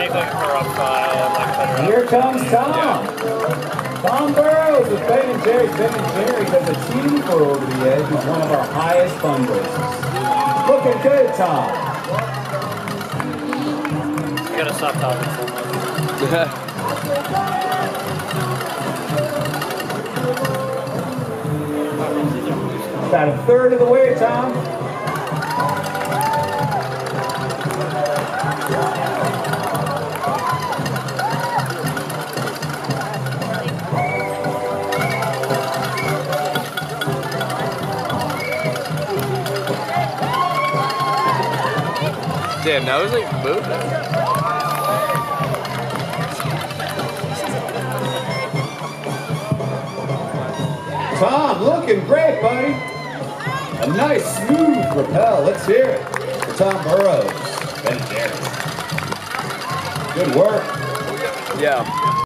make like a corrupt file and like put it Here comes Tom. Tom Burrows with Ben and Jerry's. Ben and Jerry does a team for Over the Edge with one of our highest fundraisers. Looking good, Tom. You gotta stop talking so much. About a third of the way, Tom. Damn, that was like moving. Tom, looking great, buddy. A nice, smooth rappel. Let's hear it for Tom Burrows. Ben and Jerry. Good work. Yeah.